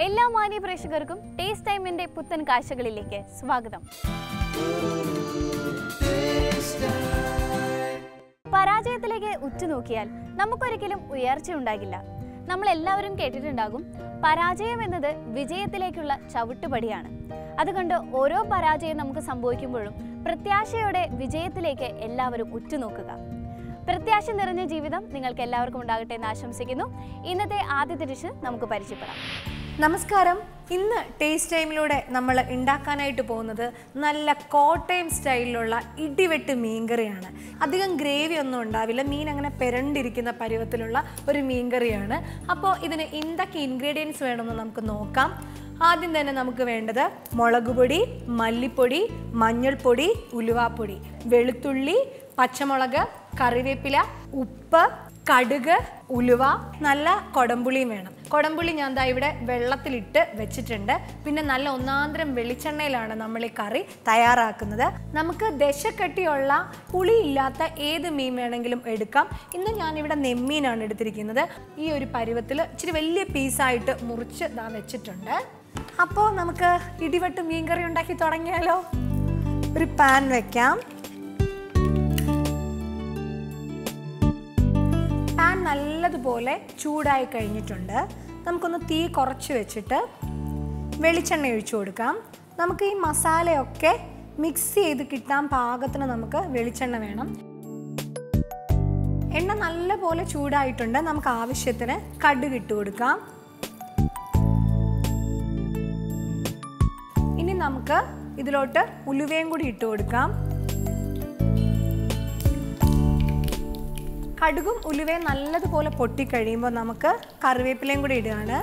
എല്ലാ മാന്യ പ്രേക്ഷകർക്കും ടേസ്റ്റ് ടൈമിന്റെ പുത്തൻ കാഴ്ചകളിലേക്ക് സ്വാഗതം. പരാജയത്തിലേക്ക് ഉറ്റുനോക്കിയാൽ നമുക്കൊരിക്കലും ഉയർച്ച ഉണ്ടാകില്ല. നമ്മൾ എല്ലാവരും കേട്ടിട്ടുണ്ടാകും പരാജയം എന്നത് വിജയത്തിലേക്കുള്ള ചവിട്ടുപടിയാണ്. അതുകൊണ്ട് ഓരോ പരാജയം നമുക്ക് സംഭവിക്കുമ്പോഴും പ്രത്യാശയോടെ വിജയത്തിലേക്ക് എല്ലാവരും ഉറ്റുനോക്കുക. പ്രത്യാശ നിറഞ്ഞ ജീവിതം നിങ്ങൾക്ക് എല്ലാവർക്കും ഉണ്ടാകട്ടെ എന്ന് ആശംസിക്കുന്നു. ഇന്നത്തെ ആദ്യത്തെ ഡിഷ് നമുക്ക് പരിചയപ്പെടാം. നമസ്കാരം. ഇന്ന് ടേസ്റ്റ് ടൈമിലൂടെ നമ്മൾ ഉണ്ടാക്കാനായിട്ട് പോകുന്നത് നല്ല കോട്ടയം സ്റ്റൈലിലുള്ള ഇടിവെട്ട് മീൻകറിയാണ്. അധികം ഗ്രേവി ഒന്നും ഉണ്ടാവില്ല. മീൻ അങ്ങനെ പെരണ്ടിരിക്കുന്ന പരുവത്തിലുള്ള ഒരു മീൻകറിയാണ്. അപ്പോൾ ഇതിന് എന്തൊക്കെ ഇൻഗ്രീഡിയൻസ് വേണമെന്ന് നമുക്ക് നോക്കാം. ആദ്യം തന്നെ നമുക്ക് വേണ്ടത് മുളക് പൊടി മല്ലിപ്പൊടി മഞ്ഞൾപ്പൊടി ഉലുവാപ്പൊടി വെളുത്തുള്ളി പച്ചമുളക് കറിവേപ്പില ഉപ്പ് കടുക് ഉലുവ നല്ല കൊടമ്പുളിയും വേണം. കൊടമ്പുളി ഞാൻ ദാ ഇവിടെ വെള്ളത്തിലിട്ട് വെച്ചിട്ടുണ്ട്. പിന്നെ നല്ല ഒന്നാന്തരം വെളിച്ചെണ്ണയിലാണ് നമ്മൾ ഈ കറി തയ്യാറാക്കുന്നത്. നമുക്ക് ദശക്കട്ടിയുള്ള പുളിയില്ലാത്ത ഏത് മീൻ വേണമെങ്കിലും എടുക്കാം. ഇന്ന് ഞാനിവിടെ നെമ്മീനാണ് എടുത്തിരിക്കുന്നത്. ഈ ഒരു പരുവത്തിൽ ഇച്ചിരി വലിയ പീസായിട്ട് മുറിച്ച് ദാ വെച്ചിട്ടുണ്ട്. അപ്പോൾ നമുക്ക് ഇടിവെട്ട് മീൻ കറി ഉണ്ടാക്കി തുടങ്ങിയാലോ? ഒരു പാൻ വെക്കാം. നല്ലതുപോലെ ചൂടായി കഴിഞ്ഞിട്ടുണ്ട്. നമുക്കൊന്ന് തീ കുറച്ച് വെച്ചിട്ട് വെളിച്ചെണ്ണ ഒഴിച്ചു കൊടുക്കാം. നമുക്ക് ഈ മസാലയൊക്കെ മിക്സ് ചെയ്ത് കിട്ടാൻ പാകത്തിന് നമുക്ക് വെളിച്ചെണ്ണ വേണം. എണ്ണ നല്ലപോലെ ചൂടായിട്ടുണ്ട്. നമുക്ക് ആവശ്യത്തിന് കടുക് ഇട്ട് കൊടുക്കാം. ഇനി നമുക്ക് ഇതിലോട്ട് ഉലുവയും കൂടി ഇട്ട് കൊടുക്കാം. കടുകും ഉലുവയും നല്ലതുപോലെ പൊട്ടിക്കഴിയുമ്പോൾ നമുക്ക് കറിവേപ്പിലയും കൂടി ഇടുകയാണ്.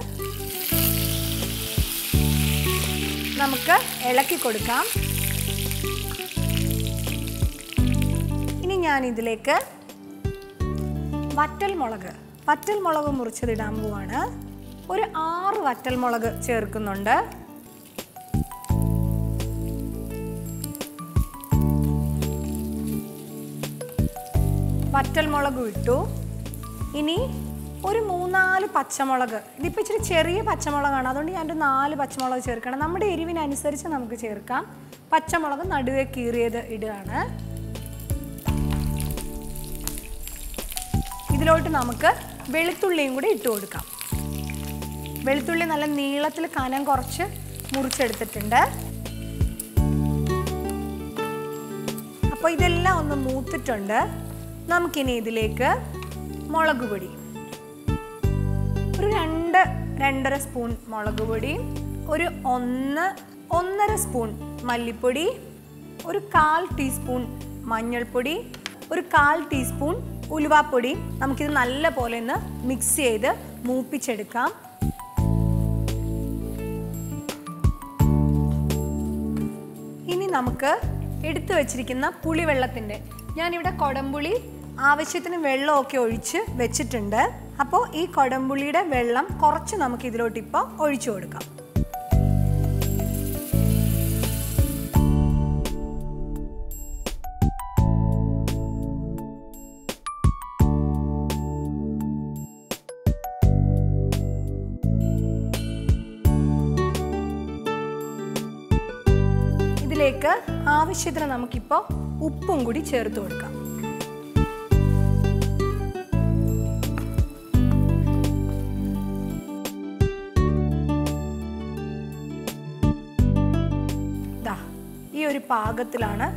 നമുക്ക് ഇളക്കി കൊടുക്കാം. ഇനി ഞാൻ ഇതിലേക്ക് വറ്റൽ മുളക് വറ്റൽ മുളക് മുറിച്ചതിടാൻ പോവാണ്. ഒരു ആറ് വറ്റൽ മുളക് ചേർക്കുന്നുണ്ട്. വറ്റൽമുളകും ഇട്ടു. ഇനി ഒരു മൂന്നാൽ പച്ചമുളക്. ഇതിപ്പോൾ ഇച്ചിരി ചെറിയ പച്ചമുളകാണ്. അതുകൊണ്ട് ഞാനൊരു നാല് പച്ചമുളക് ചേർക്കണം. നമ്മുടെ എരിവിനനുസരിച്ച് നമുക്ക് ചേർക്കാം. പച്ചമുളക് നടുവേ കീറിയത് ഇടുകയാണ്. ഇതിലോട്ട് നമുക്ക് വെളുത്തുള്ളിയും കൂടി ഇട്ട് കൊടുക്കാം. വെളുത്തുള്ളി നല്ല നീളത്തിൽ കനം കുറച്ച് മുറിച്ചെടുത്തിട്ടുണ്ട്. അപ്പോൾ ഇതെല്ലാം ഒന്ന് മൂത്തിട്ടുണ്ട്. നമുക്കിനി ഇതിലേക്ക് മുളക് പൊടി. ഒരു രണ്ട് രണ്ടര സ്പൂൺ മുളക് പൊടി ഒരു ഒന്ന് ഒന്നര സ്പൂൺ മല്ലിപ്പൊടി ഒരു കാൽ ടീസ്പൂൺ മഞ്ഞൾപ്പൊടി ഒരു കാൽ ടീസ്പൂൺ ഉലുവാപ്പൊടി. നമുക്കിത് നല്ല പോലെ ഒന്ന് മിക്സ് ചെയ്ത് മൂപ്പിച്ചെടുക്കാം. ഇനി നമുക്ക് എടുത്തു വച്ചിരിക്കുന്ന പുളിവെള്ളത്തിന്റെ ഞാനിവിടെ കൊടംപുളി ആവശ്യത്തിന് വെള്ളമൊക്കെ ഒഴിച്ച് വെച്ചിട്ടുണ്ട്. അപ്പോൾ ഈ കൊടമ്പുള്ളിയുടെ വെള്ളം കുറച്ച് നമുക്ക് ഇതിലോട്ട് ഇപ്പോൾ ഒഴിച്ചു കൊടുക്കാം. ഇതിലേക്ക് ആവശ്യത്തിന് നമുക്കിപ്പോൾ ഉപ്പും കൂടി ചേർത്ത് കൊടുക്കാം. പാകത്തിലാണ്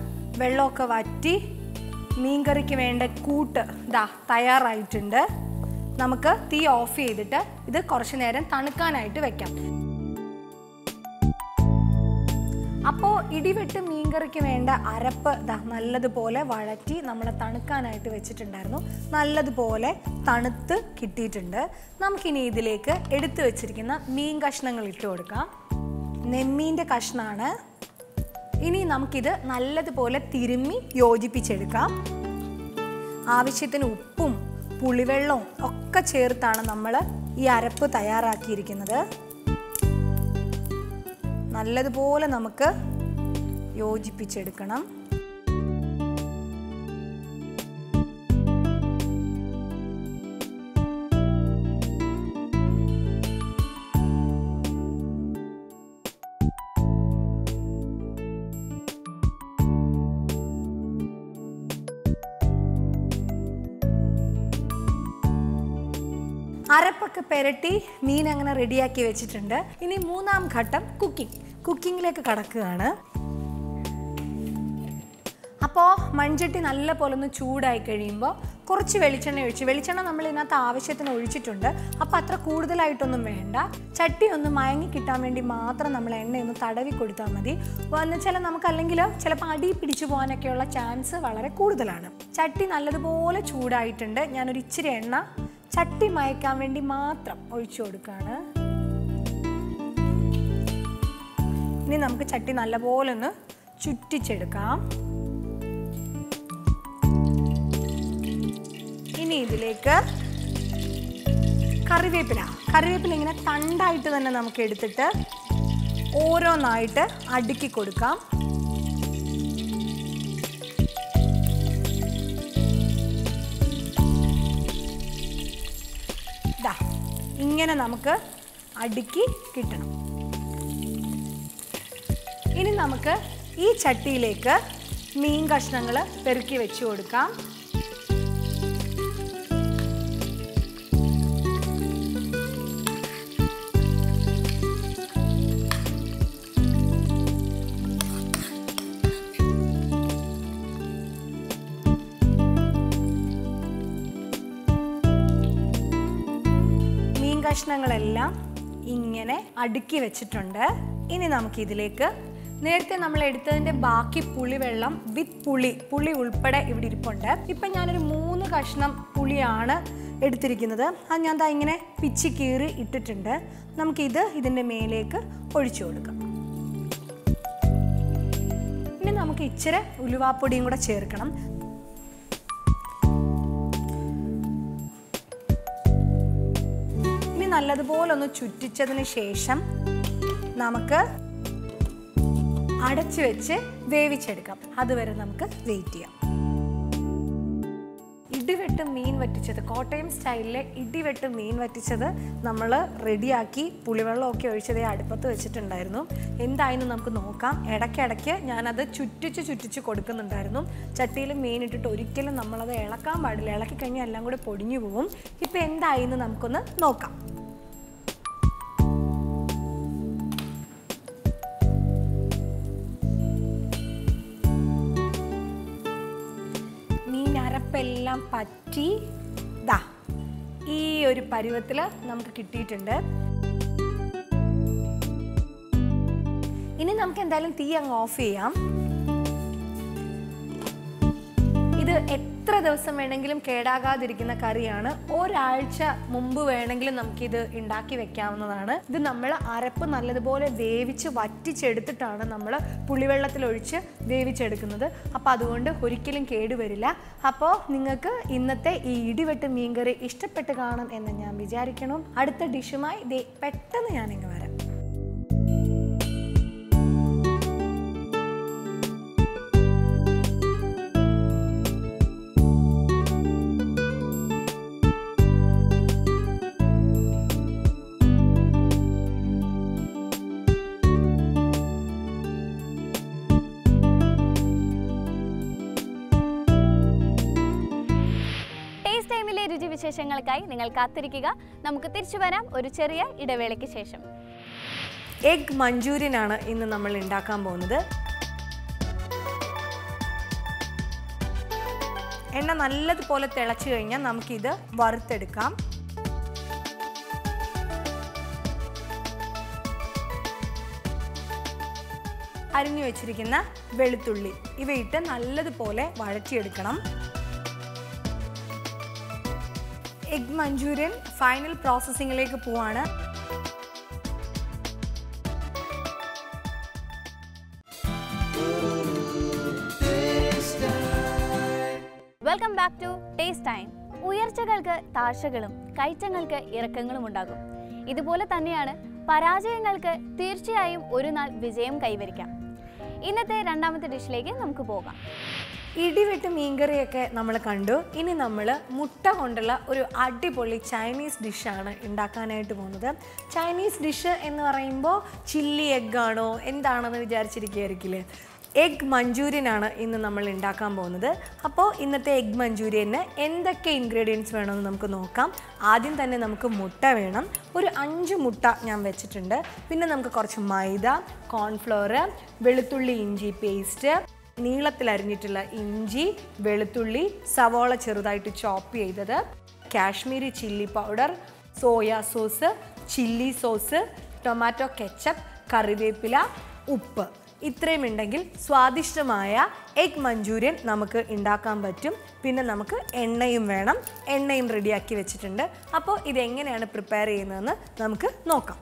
വെള്ളമൊക്കെ വറ്റി മീൻകറിക്ക് വേണ്ട കൂട്ട് ഇതാ തയ്യാറായിട്ടുണ്ട്. നമുക്ക് തീ ഓഫ് ചെയ്തിട്ട് ഇത് കുറച്ച് നേരം തണുക്കാനായിട്ട് വെക്കാം. അപ്പോൾ ഇടിവെട്ട് മീൻകറിക്ക് വേണ്ട അരപ്പ് ഇതാ നല്ലതുപോലെ വഴറ്റി നമ്മൾ തണുക്കാനായിട്ട് വെച്ചിട്ടുണ്ടായിരുന്നു. നല്ലതുപോലെ തണുത്ത് കിട്ടിയിട്ടുണ്ട്. നമുക്കിനി ഇതിലേക്ക് എടുത്തു വെച്ചിരിക്കുന്ന മീൻ കഷ്ണങ്ങൾ ഇട്ട് കൊടുക്കാം. നെമ്മീന്റെ കഷ്ണമാണ് ഇനി നമുക്കിത് നല്ലതുപോലെ തിരുമ്മി യോജിപ്പിച്ചെടുക്കാം. ആവശ്യത്തിന് ഉപ്പും പുളിവെള്ളവും ഒക്കെ ചേർത്താണ് നമ്മൾ ഈ അരപ്പ് തയ്യാറാക്കിയിരിക്കുന്നത്. നല്ലതുപോലെ നമുക്ക് യോജിപ്പിച്ചെടുക്കണം. അരപ്പൊക്കെ പെരട്ടി മീൻ അങ്ങനെ റെഡിയാക്കി വെച്ചിട്ടുണ്ട്. ഇനി മൂന്നാം ഘട്ടം കുക്കിംഗ്. കുക്കിങ്ങിലേക്ക് കടക്കുകയാണ്. അപ്പോൾ മൺചട്ടി നല്ല പോലെ ഒന്ന് ചൂടായി കഴിയുമ്പോൾ കുറച്ച് വെളിച്ചെണ്ണ ഒഴിച്ച് വെളിച്ചെണ്ണ നമ്മൾ ഇതിനകത്ത് ആവശ്യത്തിന് ഒഴിച്ചിട്ടുണ്ട്. അപ്പോൾ അത്ര കൂടുതലായിട്ടൊന്നും വേണ്ട. ചട്ടി ഒന്ന് മയങ്ങി കിട്ടാൻ വേണ്ടി മാത്രം നമ്മൾ എണ്ണയൊന്ന് തടവി കൊടുത്താൽ മതി. എന്ന് വെച്ചാൽ നമുക്ക് അല്ലെങ്കിൽ ചിലപ്പോൾ അടി പിടിച്ചു പോകാനൊക്കെയുള്ള ചാൻസ് വളരെ കൂടുതലാണ്. ചട്ടി നല്ലതുപോലെ ചൂടായിട്ടുണ്ട്. ഞാനൊരു ഇച്ചിരി എണ്ണ ചട്ടി മയക്കാൻ വേണ്ടി മാത്രം ഒഴിച്ചു കൊടുക്കുകയാണ്. ഇനി നമുക്ക് ചട്ടി നല്ലപോലെ ഒന്ന് ചുറ്റിച്ചെടുക്കാം. ഇനി ഇതിലേക്ക് കറിവേപ്പില. കറിവേപ്പില ഇങ്ങനെ തണ്ടായിട്ട് തന്നെ നമുക്ക് എടുത്തിട്ട് ഓരോന്നായിട്ട് അടുക്കി കൊടുക്കാം. ഇങ്ങനെ നമുക്ക് അടുക്കി കിട്ടണം. ഇനി നമുക്ക് ഈ ചട്ടിയിലേക്ക് മീൻ കഷ്ണങ്ങൾ പെറുക്കി വെച്ച് കൊടുക്കാം. കഷ്ണങ്ങളെല്ലാം ഇങ്ങനെ അടുക്കി വെച്ചിട്ടുണ്ട്. ഇനി നമുക്ക് ഇതിലേക്ക് നേരത്തെ നമ്മൾ എടുത്തതിന്റെ ബാക്കി പുളിവെള്ളം വിത്ത് പുളി പുളി ഉൾപ്പെടെ ഇവിടെ ഇരിപ്പുണ്ട്. ഇപ്പം ഞാനൊരു മൂന്ന് കഷ്ണം പുളിയാണ് എടുത്തിരിക്കുന്നത്. അത് ഞാൻ ദാ ഇങ്ങനെ പിച്ചി കീറി ഇട്ടിട്ടുണ്ട്. നമുക്കിത് ഇതിന്റെ മേലേക്ക് ഒഴിച്ചു കൊടുക്കാം. ഇനി നമുക്ക് ഇച്ചിരി ഉലുവാപ്പൊടിയും കൂടെ ചേർക്കണം. നല്ലതുപോലെ ഒന്ന് ചുറ്റിച്ചതിന് ശേഷം നമുക്ക് അടച്ചു വെച്ച് വേവിച്ചെടുക്കാം. അതുവരെ നമുക്ക് വെയിറ്റ് ചെയ്യാം. ഇടിവെട്ട് മീൻ വറ്റിച്ചത് കോട്ടയം സ്റ്റൈലിലെ ഇടിവെട്ട് മീൻ വറ്റിച്ചത് നമ്മൾ റെഡിയാക്കി പുളിവെള്ളമൊക്കെ ഒഴിച്ചതേ അടുപ്പത്ത് വെച്ചിട്ടുണ്ടായിരുന്നു. എന്തായെന്ന് നമുക്ക് നോക്കാം. ഇടയ്ക്കിടയ്ക്ക് ഞാനത് ചുറ്റിച്ച് ചുറ്റിച്ച് കൊടുക്കുന്നുണ്ടായിരുന്നു. ചട്ടിയിൽ മീൻ ഇട്ടിട്ട് ഒരിക്കലും നമ്മളത് ഇളക്കാൻ പാടില്ല. ഇളക്കി കഴിഞ്ഞാൽ എല്ലാം കൂടി പൊടിഞ്ഞു പോകും ഇപ്പം എന്തായെന്ന് നമുക്കൊന്ന് നോക്കാം. അരപ്പെല്ലാം പറ്റി. ദാ ഈ ഒരു പരുവത്തിൽ നമുക്ക് കിട്ടിയിട്ടുണ്ട്. ഇനി നമുക്ക് എന്തായാലും തീ അങ്ങ് ഓഫ് ചെയ്യാം. ഇത് എത്ര ദിവസം വേണമെങ്കിലും കേടാകാതിരിക്കുന്ന കറിയാണ് ഒരാഴ്ച മുമ്പ് വേണമെങ്കിലും നമുക്കിത് ഉണ്ടാക്കി വെക്കാവുന്നതാണ്. ഇത് നമ്മൾ അരപ്പ് നല്ലതുപോലെ വേവിച്ച് വറ്റിച്ചെടുത്തിട്ടാണ് നമ്മൾ പുളിവെള്ളത്തിലൊഴിച്ച് വേവിച്ചെടുക്കുന്നത്. അപ്പോൾ അതുകൊണ്ട് ഒരിക്കലും കേടുവരില്ല അപ്പോൾ നിങ്ങൾക്ക് ഇന്നത്തെ ഈ ഇടിവെട്ട് മീൻകറി ഇഷ്ടപ്പെട്ട് കാണും എന്ന് ഞാൻ വിചാരിക്കണം. അടുത്ത ഡിഷുമായി ദേ പെട്ടെന്ന് ഞാനിങ്ങ് വരാം. രുചിവിശേഷങ്ങൾക്കായി നിങ്ങൾ കാത്തിരിക്കുക. നമുക്ക് തിരിച്ചു വരാം ഒരു ചെറിയ ഇടവേളയ്ക്ക് ശേഷം. എഗ് മഞ്ചൂരിയനാണ് ഇന്ന് നമ്മൾ ഉണ്ടാക്കാൻ പോകുന്നത്. എണ്ണ നല്ലതുപോലെ തിളച്ചു കഴിഞ്ഞാൽ നമുക്കിത് വറുത്തെടുക്കാം. അരിഞ്ഞു വെച്ചിരിക്കുന്ന വെളുത്തുള്ളി. ഇവയിട്ട് നല്ലതുപോലെ വഴറ്റിയെടുക്കണം. എഗ് മഞ്ചൂരിയൻ ഫൈനൽ പ്രോസസ്സിങ്ങിലേക്ക് പോവാണ്. Welcome back to Taste Time ഉയർച്ചകൾക്ക് താഴ്ചകളും കയറ്റങ്ങൾക്ക് ഇറക്കങ്ങളും ഉണ്ടാകും. ഇതുപോലെ തന്നെയാണ് പരാജയങ്ങൾക്ക് തീർച്ചയായും ഒരു നാൾ വിജയം കൈവരിക്കാം. ഇന്നത്തെ രണ്ടാമത്തെ ഡിഷിലേക്ക് നമുക്ക് പോകാം. ഇടിവെട്ട് മീൻകറിയൊക്കെ നമ്മൾ കണ്ടു. ഇനി നമ്മൾ മുട്ട കൊണ്ടുള്ള ഒരു അടിപൊളി ചൈനീസ് ഡിഷാണ് ഉണ്ടാക്കാനായിട്ട് പോകുന്നത്. ചൈനീസ് ഡിഷ് എന്ന് പറയുമ്പോൾ ചില്ലി എഗ്ഗാണോ എന്താണെന്ന് വിചാരിച്ചിരിക്കുകയായിരിക്കില്ലേ? എഗ് മഞ്ചൂരിയനാണ് ഇന്ന് നമ്മൾ ഉണ്ടാക്കാൻ പോകുന്നത്. അപ്പോൾ ഇന്നത്തെ എഗ് മഞ്ചൂരിയന് എന്തൊക്കെ ഇൻഗ്രീഡിയൻസ് വേണമെന്ന് നമുക്ക് നോക്കാം. ആദ്യം തന്നെ നമുക്ക് മുട്ട വേണം. ഒരു അഞ്ച് മുട്ട ഞാൻ വെച്ചിട്ടുണ്ട്. പിന്നെ നമുക്ക് കുറച്ച് മൈദ കോൺഫ്ലോർ വെളുത്തുള്ളി ഇഞ്ചി പേസ്റ്റ് നീളത്തിൽ അരിഞ്ഞിട്ടുള്ള ഇഞ്ചി വെളുത്തുള്ളി സവോള ചെറുതായിട്ട് ചോപ്പ് ചെയ്തത്. Kashmiri chilli powder soya sauce chilli sauce tomato ketchup കറിവേപ്പില ഉപ്പ്. ഇത്രയും ഉണ്ടെങ്കിൽ സ്വാദിഷ്ടമായ എഗ് മഞ്ചൂരിയൻ നമുക്ക് ഉണ്ടാക്കാൻ പറ്റും. പിന്നെ നമുക്ക് എണ്ണയും വേണം. എണ്ണയും റെഡിയാക്കി വെച്ചിട്ടുണ്ട്. അപ്പോൾ ഇതെങ്ങനെയാണ് പ്രിപ്പയർ ചെയ്യുന്നതെന്ന് നമുക്ക് നോക്കാം.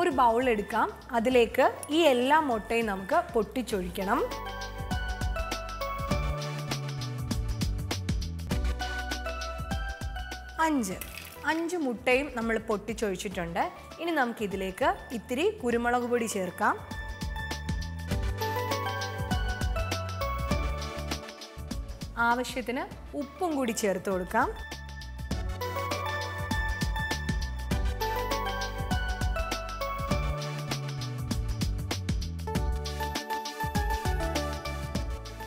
ഒരു ബൗൾ എടുക്കാം. അതിലേക്ക് ഈ എല്ലാ മുട്ടയും നമുക്ക് പൊട്ടിച്ചൊഴിക്കണം. അഞ്ച്. അഞ്ച് മുട്ടയും നമ്മൾ പൊട്ടിച്ചൊഴിച്ചിട്ടുണ്ട്. ഇനി നമുക്കിതിലേക്ക് ഇത്തിരി കുരുമുളക് പൊടി ചേർക്കാം. ആവശ്യത്തിന് ഉപ്പും കൂടി ചേർത്ത് കൊടുക്കാം.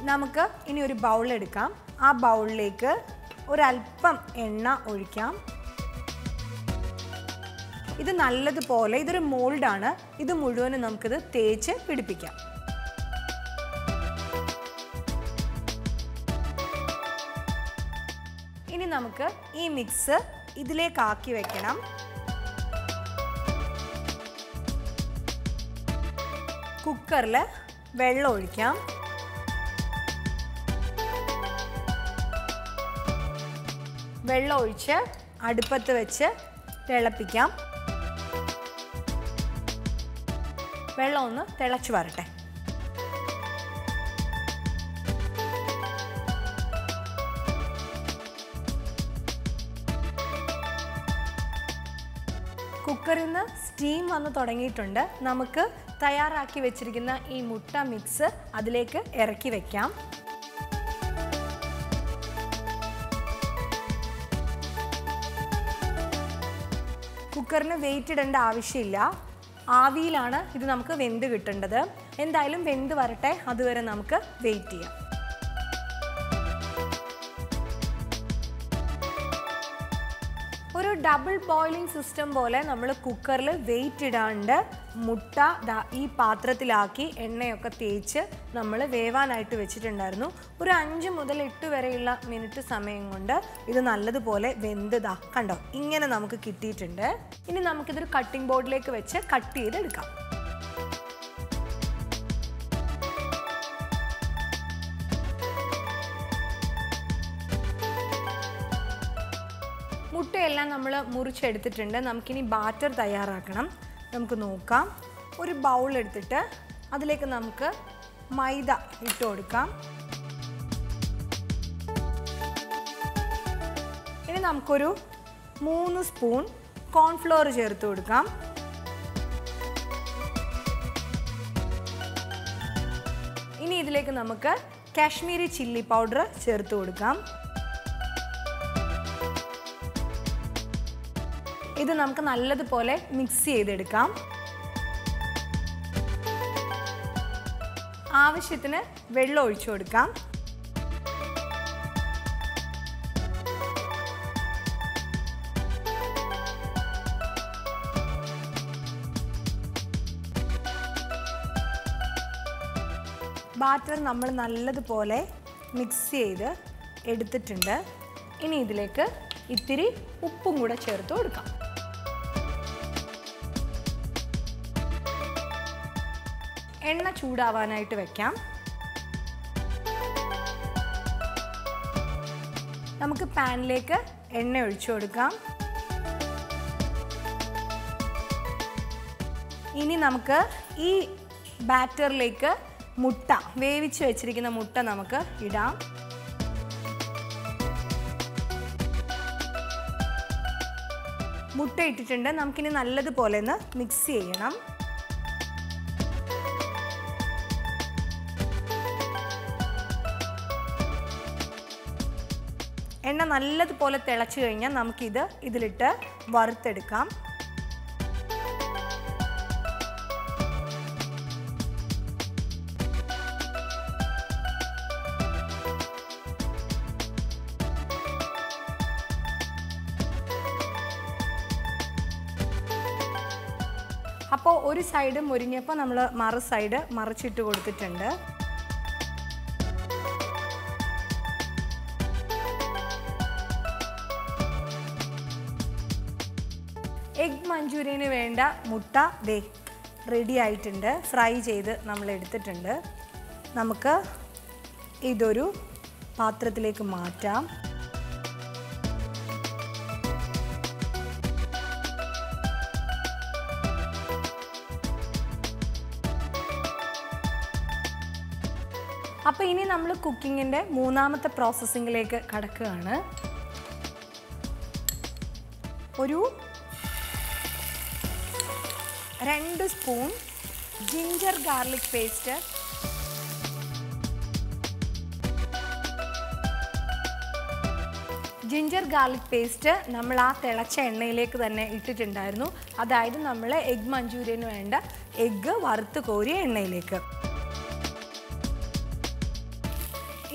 നമുക്ക് ഇനി ഒരു ബൗൾ എടുക്കാം. ആ ബൗളിലേക്ക് ഒരല്പം എണ്ണ ഒഴിക്കാം. ഇത് നല്ലതുപോലെ ഇതൊരു മോൾഡാണ് ഇത് മുഴുവനും നമുക്കിത് തേച്ച് പിടിപ്പിക്കാം. ഇനി നമുക്ക് ഈ മിക്സ് ഇതിലേക്കാക്കി വെക്കണം. കുക്കറിൽ വെള്ളം ഒഴിക്കാം. വെള്ളം ഒഴിച്ച് അടുപ്പത്ത് വെച്ച് തിളപ്പിക്കാം. വെള്ളം ഒന്ന് തിളച്ചു വരട്ടെ. കുക്കറിൽ നിന്ന് സ്റ്റീം വന്ന് തുടങ്ങിയിട്ടുണ്ട്. നമുക്ക് തയ്യാറാക്കി വെച്ചിരിക്കുന്ന ഈ മുട്ട മിക്സ് അതിലേക്ക് ഇറക്കി വെക്കാം. കുക്കറിന് വെയിറ്റ് ഇടേണ്ട ആവശ്യമില്ല. ആവിയിലാണ് ഇത് നമുക്ക് വെന്ത് കിട്ടേണ്ടത്. എന്തായാലും വെന്ത് വരട്ടെ. അതുവരെ നമുക്ക് വെയിറ്റ് ചെയ്യാം. ഡബിൾ ബോയിലിംഗ് സിസ്റ്റം പോലെ നമ്മൾ കുക്കറിൽ വെയിറ്റ് ഇടാണ്ട് മുട്ട ഈ പാത്രത്തിലാക്കി എണ്ണയൊക്കെ തേച്ച് നമ്മൾ വേവാനായിട്ട് വെച്ചിട്ടുണ്ടായിരുന്നു. ഒരു അഞ്ച് മുതൽ എട്ട് വരെയുള്ള മിനിറ്റ് സമയം കൊണ്ട് ഇത് നല്ലതുപോലെ വെന്തതാ കണ്ടോ? ഇങ്ങനെ നമുക്ക് കിട്ടിയിട്ടുണ്ട്. ഇനി നമുക്കിതൊരു കട്ടിംഗ് ബോർഡിലേക്ക് വെച്ച് കട്ട് ചെയ്തെടുക്കാം. മുട്ടയെല്ലാം നമ്മൾ മുറിച്ചെടുത്തിട്ടുണ്ട്. നമുക്കിനി ബാറ്റർ തയ്യാറാക്കണം. നമുക്ക് നോക്കാം. ഒരു ബൗൾ എടുത്തിട്ട് അതിലേക്ക് നമുക്ക് മൈദ ഇട്ട് കൊടുക്കാം. ഇനി നമുക്കൊരു മൂന്ന് സ്പൂൺ കോൺഫ്ലോർ ചേർത്ത് കൊടുക്കാം. ഇനി ഇതിലേക്ക് നമുക്ക് കാശ്മീരി ചില്ലി പൗഡർ ചേർത്ത് കൊടുക്കാം. ഇത് നമുക്ക് നല്ലതുപോലെ മിക്സ് ചെയ്തെടുക്കാം. ആവശ്യത്തിന് വെള്ളം ഒഴിച്ചു കൊടുക്കാം. ബാറ്റർ നമ്മൾ നല്ലതുപോലെ മിക്സ് ചെയ്ത് എടുത്തിട്ടുണ്ട്. ഇനി ഇതിലേക്ക് ഇത്തിരി ഉപ്പും കൂടെ ചേർത്ത് കൊടുക്കാം. എണ്ണ ചൂടാവാനായിട്ട് വെക്കാം. നമുക്ക് പാനിലേക്ക് എണ്ണ ഒഴിച്ചു കൊടുക്കാം. ഇനി നമുക്ക് ഈ ബാറ്ററിലേക്ക് മുട്ട വേവിച്ച് വെച്ചിരിക്കുന്ന മുട്ട നമുക്ക് ഇടാം. മുട്ട ഇട്ടിട്ടുണ്ട്. നമുക്കിനി നല്ലതുപോലെ ഒന്ന് മിക്സ് ചെയ്യണം. എണ്ണ നല്ലതുപോലെ തിളച്ചു കഴിഞ്ഞാൽ നമുക്കിത് ഇതിലിട്ട് വറുത്തെടുക്കാം. അപ്പോൾ ഒരു സൈഡ് മുരിഞ്ഞപ്പോൾ നമ്മൾ മറു സൈഡ് മറിച്ചിട്ട് കൊടുത്തിട്ടുണ്ട്. മഞ്ചൂരിയന് വേണ്ട മുട്ട ദേ റെഡി ആയിട്ടുണ്ട്. ഫ്രൈ ചെയ്ത് നമ്മൾ എടുത്തിട്ടുണ്ട്. നമുക്ക് ഇതൊരു പാത്രത്തിലേക്ക് മാറ്റാം. അപ്പോൾ ഇനി നമ്മൾ കുക്കിങ്ങിന്റെ മൂന്നാമത്തെ പ്രോസസ്സിങ്ങിലേക്ക് കടക്കുകയാണ്. ഒരു രണ്ട് spoon ginger garlic paste ginger garlic paste നമ്മൾ ആ തിളച്ച എണ്ണയിലേക്ക് തന്നെ ഇട്ടിട്ടുണ്ടായിരുന്നു. അതായത് നമ്മൾ എഗ് മഞ്ചൂരിയന് വേണ്ട എഗ്ഗ് വറുത്ത് കോരിയ എണ്ണയിലേക്ക്.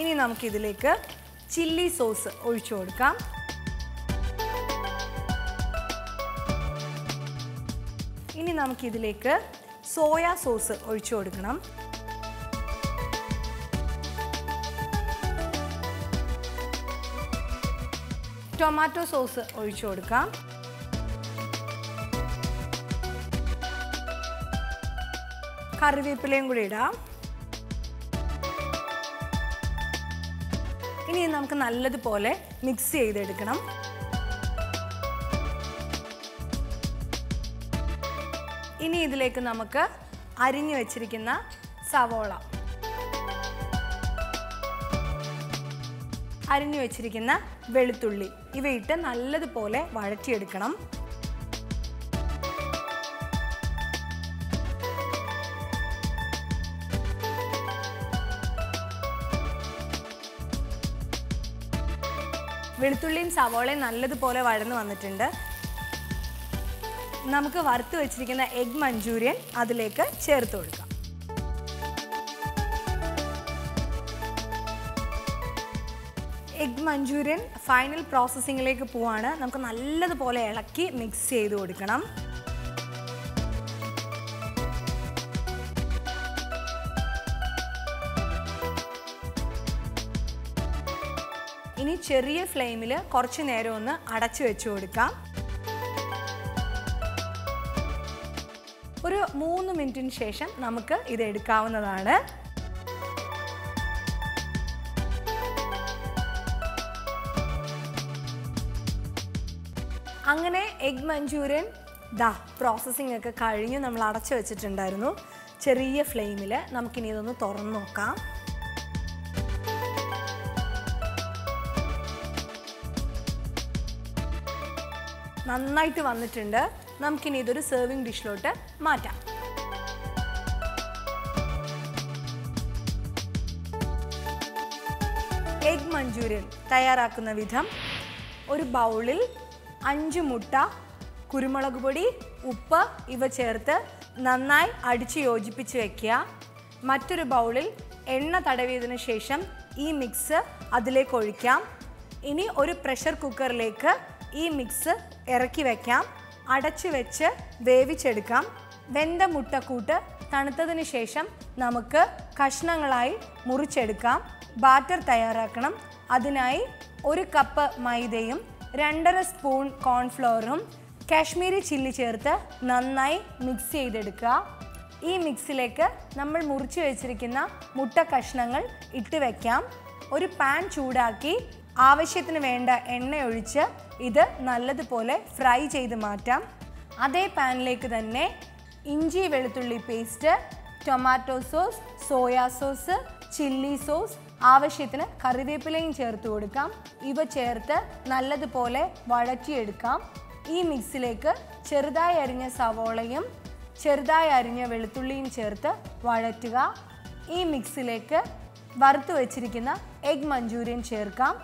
ഇനി നമുക്കിതിലേക്ക് ചില്ലി സോസ് ഒഴിച്ചു കൊടുക്കാം. നമുക്കിതിലേക്ക് സോയാ സോസ് ഒഴിച്ചു കൊടുക്കണം. ടൊമാറ്റോ സോസ് ഒഴിച്ചു കൊടുക്കാം. കറിവേപ്പിലയും കൂടി ഇടാം. ഇനി നമുക്ക് നല്ലതുപോലെ മിക്സ് ചെയ്തെടുക്കണം. ഇനി ഇതിലേക്ക് നമുക്ക് അരിഞ്ഞു വെച്ചിരിക്കുന്ന സവോള. അരിഞ്ഞു വെച്ചിരിക്കുന്ന വെളുത്തുള്ളി. ഇവയിട്ട് നല്ലതുപോലെ വഴറ്റിയെടുക്കണം. വെളുത്തുള്ളിയും സവോളയും നല്ലതുപോലെ വഴന്നു വന്നിട്ടുണ്ട്. നമുക്ക് വറുത്ത് വെച്ചിരിക്കുന്ന എഗ് മഞ്ചൂരിയൻ അതിലേക്ക് ചേർത്ത് കൊടുക്കാം. എഗ് മഞ്ചൂരിയൻ ഫൈനൽ പ്രോസസ്സിങ്ങിലേക്ക് പോവാണ്. നമുക്ക് നല്ലതുപോലെ ഇളക്കി മിക്സ് ചെയ്ത് കൊടുക്കണം. ഇനി ചെറിയ ഫ്ലെയിമിൽ കുറച്ച് നേരം ഒന്ന് അടച്ചു വെച്ച് കൊടുക്കാം. മൂന്ന് മിനിറ്റിന് ശേഷം നമുക്ക് ഇത് എടുക്കാവുന്നതാണ്. അങ്ങനെ എഗ് മഞ്ചൂരിയൻ ദാ പ്രോസസ്സിംഗ് ഒക്കെ കഴിഞ്ഞ് നമ്മൾ അടച്ചു വെച്ചിട്ടുണ്ടായിരുന്നു. ചെറിയ ഫ്ലെയിമിൽ നമുക്കിനി ഇതൊന്ന് തുറന്നു നോക്കാം. നന്നായിട്ട് വന്നിട്ടുണ്ട്. നമുക്കിനി ഇതൊരു സെർവിങ് ഡിഷിലോട്ട് മാറ്റാം. എഗ് മഞ്ചൂരിയൻ തയ്യാറാക്കുന്ന വിധം ഒരു ബൗളിൽ അഞ്ച് മുട്ട കുരുമുളക് പൊടി ഉപ്പ് ഇവ ചേർത്ത് നന്നായി അടിച്ച് യോജിപ്പിച്ച് വയ്ക്കുക മറ്റൊരു ബൗളിൽ എണ്ണ തടവിയതിന് ശേഷം ഈ മിക്സ് അതിലേക്ക് ഒഴിക്കാം. ഇനി ഒരു പ്രഷർ കുക്കറിലേക്ക് ഈ മിക്സ് ഇറക്കി വെക്കാം. അടച്ചു വെച്ച് വേവിച്ചെടുക്കാം. വെന്ത മുട്ടക്കൂട്ട് തണുത്തതിന് ശേഷം നമുക്ക് കഷ്ണങ്ങളായി മുറിച്ചെടുക്കാം. ബാറ്റർ തയ്യാറാക്കണം. അതിനായി ഒരു കപ്പ് മൈദയും രണ്ടര സ്പൂൺ കോൺഫ്ലോറും കാശ്മീരി ചില്ലി ചേർത്ത് നന്നായി മിക്സ് ചെയ്തെടുക്കുക. ഈ മിക്സിലേക്ക് നമ്മൾ മുറിച്ച് വെച്ചിരിക്കുന്ന മുട്ട കഷ്ണങ്ങൾ ഇട്ട് വയ്ക്കാം ഒരു പാൻ ചൂടാക്കി ആവശ്യത്തിന് വേണ്ട എണ്ണ ഒഴിച്ച് ഇത് നല്ലതുപോലെ ഫ്രൈ ചെയ്ത് മാറ്റാം. അതേ പാനിലേക്ക് തന്നെ ഇഞ്ചി വെളുത്തുള്ളി paste tomato sauce soya sauce chilli sauce ആവശ്യത്തിന് കറിവേപ്പിലയും ചേർത്ത് കൊടുക്കാം. ഇവ ചേർത്ത് നല്ലതുപോലെ വഴറ്റിയെടുക്കാം. ഈ മിക്സിലേക്ക് ചെറുതായി അരിഞ്ഞ സവോളയും ചെറുതായി അരിഞ്ഞ വെളുത്തുള്ളിയും ചേർത്ത് വഴറ്റുക. ഈ മിക്സിലേക്ക് വറുത്ത് വെച്ചിരിക്കുന്ന എഗ് മഞ്ചൂരിയൻ ചേർക്കാം.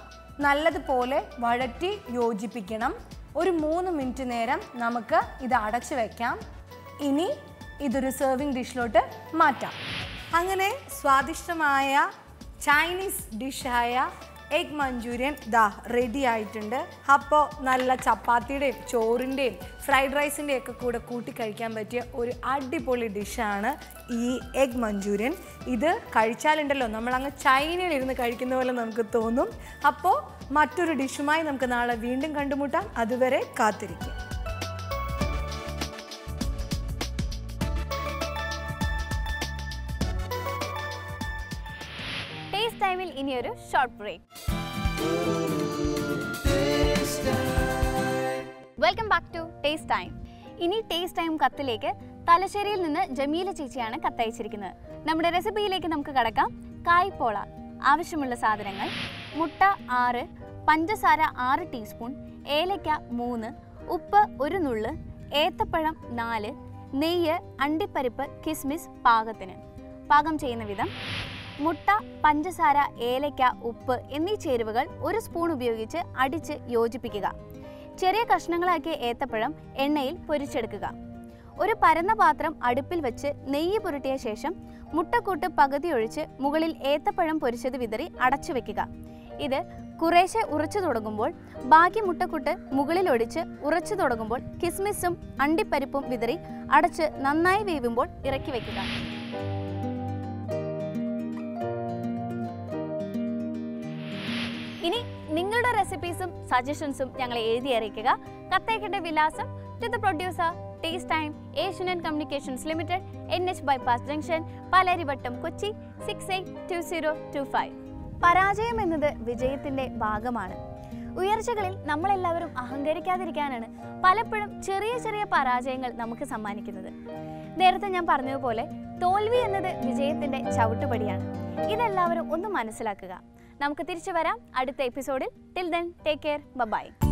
നല്ലതുപോലെ വഴറ്റി യോജിപ്പിക്കണം. ഒരു മൂന്ന് മിനിറ്റ് നേരം നമുക്ക് ഇത് അടച്ചു വയ്ക്കാം ഇനി ഇതൊരു സെർവിങ് ഡിഷിലോട്ട് മാറ്റാം. അങ്ങനെ സ്വാദിഷ്ടമായ ചൈനീസ് ഡിഷായ എഗ് മഞ്ചൂരിയൻ ദാ റെഡി ആയിട്ടുണ്ട്. അപ്പോൾ നല്ല ചപ്പാത്തിയുടെയും ചോറിന്റെയും ഫ്രൈഡ് റൈസിന്റെയും ഒക്കെ കൂടെ കൂട്ടി കഴിക്കാൻ പറ്റിയ ഒരു അടിപൊളി ഡിഷാണ് ഈ എഗ് മഞ്ചൂരിയൻ. ഇത് കഴിച്ചാലുണ്ടല്ലോ നമ്മളങ്ങ് ചൈനയിൽ ഇരുന്ന് കഴിക്കുന്ന പോലെ നമുക്ക് തോന്നും. അപ്പോൾ മറ്റൊരു ഡിഷുമായി നമുക്ക് നാളെ വീണ്ടും കണ്ടുമുട്ടാം. അതുവരെ കാത്തിരിക്കും. ടൈമിൽ ഇനിയൊരു short break. Welcome back to Taste Time. ഇനി ടേസ്റ്റ് ടൈം കത്തിലേക്ക് തലശ്ശേരിയിൽ നിന്ന് ജമീല ചേച്ചിയാണ് കത്തയച്ചിരിക്കുന്നത്. നമ്മുടെ റെസിപ്പിയിലേക്ക് നമുക്ക് കടക്കാം. കായ്പോള ആവശ്യമുള്ള സാധനങ്ങൾ മുട്ട ആറ് പഞ്ചസാര ആറ് ടീസ്പൂൺ ഏലയ്ക്ക മൂന്ന് ഉപ്പ് ഒരു നുള്ള് ഏത്തപ്പഴം നാല് നെയ്യ് അണ്ടിപ്പരിപ്പ് കിസ്മിസ് പാകത്തിന്. പാകം ചെയ്യുന്ന വിധം മുട്ട പഞ്ചസാര ഏലയ്ക്ക ഉപ്പ് എന്നീ ചേരുവകൾ ഒരു സ്പൂൺ ഉപയോഗിച്ച് അടിച്ച് യോജിപ്പിക്കുക. ചെറിയ കഷ്ണങ്ങളാക്കിയ ഏത്തപ്പഴം എണ്ണയിൽ പൊരിച്ചെടുക്കുക. ഒരു പരന്ന പാത്രം അടുപ്പിൽ വെച്ച് നെയ്യ് പുരട്ടിയ ശേഷം മുട്ടക്കൂട്ട് പകുതി ഒഴിച്ച് മുകളിൽ ഏത്തപ്പഴം പൊരിച്ചത് വിതറി അടച്ചു വെക്കുക. ഇത് കുറേശ്ശെ ഉറച്ചു തുടങ്ങുമ്പോൾ ബാക്കി മുട്ടക്കൂട്ട് മുകളിൽ ഒഴിച്ച് ഉറച്ചു തുടങ്ങുമ്പോൾ കിസ്മിസും അണ്ടിപ്പരിപ്പും വിതറി അടച്ച് നന്നായി വേവുമ്പോൾ ഇറക്കി വെക്കുക. ഇനി നിങ്ങളുടെ റെസിപ്പീസും സജഷൻസും ഞങ്ങളെ എഴുതി അറിയിക്കുക. കത്തയക്കേണ്ട വിലാസം. To the producer Taste Time Asian and communications limited N H bypass junction Palarivattam Kochi six eight two zero two five പരാജയം എന്നത് വിജയത്തിന്റെ ഭാഗമാണ്. ഉയർച്ചകളിൽ നമ്മളെല്ലാവരും അഹങ്കരിക്കാതിരിക്കാനാണ് പലപ്പോഴും ചെറിയ ചെറിയ പരാജയങ്ങൾ നമുക്ക് സമ്മാനിക്കുന്നത്. നേരത്തെ ഞാൻ പറഞ്ഞതുപോലെ തോൽവി എന്നത് വിജയത്തിന്റെ ചവിട്ടുപടിയാണ്. ഇതെല്ലാവരും ഒന്ന് മനസ്സിലാക്കുക. നമുക്ക് തിരിച്ചു വരാം അടുത്ത എപ്പിസോഡിൽ. Till then take care bye